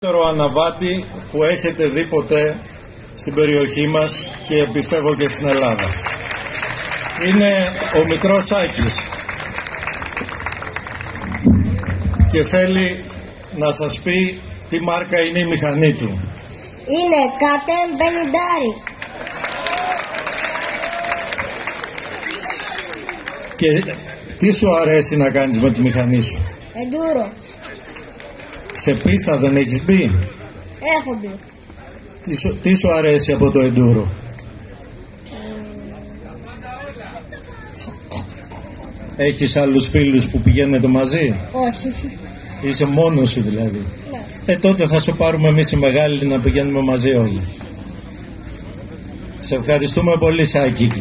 δεύτερο αναβάτη που έχετε δει ποτέ στην περιοχή μας και πιστεύω και στην Ελλάδα. Είναι ο μικρός Άκης και θέλει να σας πει τι μάρκα είναι η μηχανή του. Είναι κατέμ 50. Και τι σου αρέσει να κάνεις με τη μηχανή σου; Εντούρο. Σε πίστα δεν έχεις μπει; Έχω μπει. Τι σου, τι σου αρέσει από το εντούρο. Έχεις άλλους φίλους που πηγαίνετε μαζί; Όχι. Είσαι μόνος σου δηλαδή. Ναι. Ε τότε θα σου πάρουμε εμείς οι μεγάλοι να πηγαίνουμε μαζί όλοι. Σε ευχαριστούμε πολύ Σάκη.